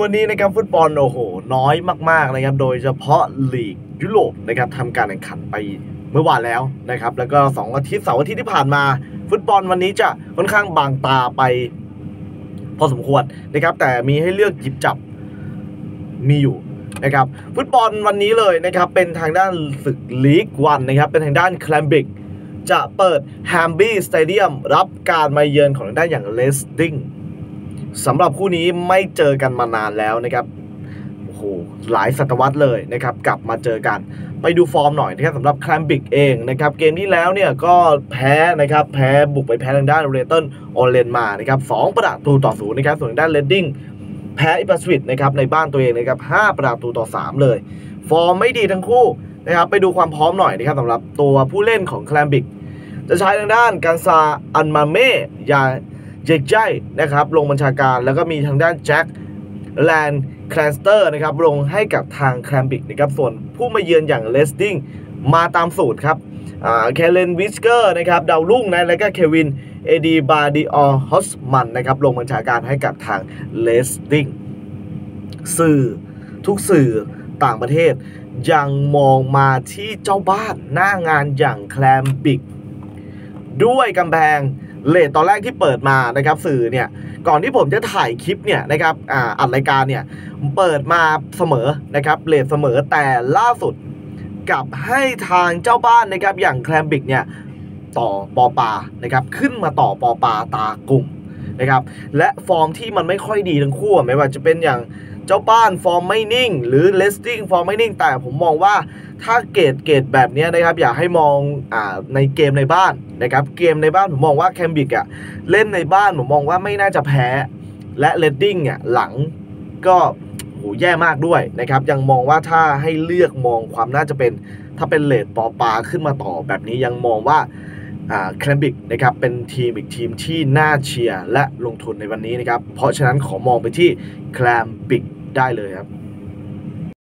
วันนี้นะครับฟุตบอลโอ้โหน้อยมากๆนะครับโดยเฉพาะลีกยุโรปนะครับทำการแข่งขันไปเมื่อวานแล้วนะครับแล้วก็สองอาทิตย์เสาร์อาทิตย์ที่ผ่านมา ฟุตบอลวันนี้จะค่อนข้างบางตาไป พอสมควรนะครับแต่มีให้เลือกหยิบจับมีอยู่นะครับฟุตบอลวันนี้เลยนะครับเป็นทางด้านศึกลีกวันนะครับเป็นทางด้านแคลมบิกจะเปิดแฮมบี้สเตเดียมรับการมาเยือนของทางด้านอย่างเลสติง สำหรับคู่นี้ไม่เจอกันมานานแล้วนะครับโอ้โหหลายศตวรรษเลยนะครับกลับมาเจอกัน ไปดูฟอร์มหน่อยนะครับสำหรับแคมบริดจ์เองนะครับเกมที่แล้วเนี่ยก็แพ้นะครับแพ้บุกไปแพ้ทางด้านเลย์ตันโอเรียนท์มานะครับสองประตูต่อศูนย์นะครับส่วนทางด้านเรดดิ้งแพ้อิปสวิชนะครับในบ้านตัวเองนะครับห้าประตูต่อสามเลย ฟอร์มไม่ดีทั้งคู่นะครับไปดูความพร้อมหน่อยนะครับสำหรับตัวผู้เล่นของแคมบริดจ์จะใช้ทางด้านการซาอันมาเม่ยา เจกใจนะครับลงบัญชาการแล้วก็มีทางด้านแจ็คแลนแคลนสเตอร์นะครับลงให้กับทางแคลมบิกนะครับส่วนผู้มาเยือนอย่างเลสติงมาตามสูตรครับเคเลนวิสเกอร์นะครับดาวรุ่งนะแล้วก็เควินเอดีบาดิออฮอสมันนะครับลงบัญชาการให้กับทางเลสติงสื่อทุกสื่อต่างประเทศ ยังมองมาที่เจ้าบ้านหน้างานอย่างแคลมบิก ด้วยกำแพง เลทตอนแรกที่เปิดมานะครับสื่อเนี่ยก่อนที่ผมจะถ่ายคลิปเนี่ยนะครับอ่าอัดรายการเนี่ยเปิดมาเสมอนะครับเลทเสมอแต่ล่าสุดกลับให้ทางเจ้าบ้านนะครับอย่างแคลมบิกเนี่ยต่อปอปานะครับขึ้นมาต่อปอปาตากลุ่ม นะครับและฟอร์มที่มันไม่ค่อยดีทั้งคู่ไม่ว่าจะเป็นอย่างเจ้าบ้านฟอร์มไม่นิ่ง หรือเรดดิ้งฟอร์มไม่นิ่ง แต่ผมมองว่าถ้าเกรดเกรดแบบนี้นะครับ อยากให้มองอในเกมในบ้านนะครับเกมในบ้านผมมองว่าแคมบริดจ์อะเล่นในบ้านผมมองว่าไม่น่าจะแพ้ และเรดดิ้งอะหลังก็โหแย่มากด้วยนะครับ ยังมองว่าถ้าให้เลือกมองความน่าจะเป็น ถ้าเป็น rate ปอปาขึ้นมาต่อแบบนี้ยังมองว่า แคมบริดจ์นะครับเป็นทีมอีกทีมที่น่าเชียร์และลงทุนในวันนี้นะครับ เพราะฉะนั้นขอมองไปที่แคลมบิกได้เลยครับ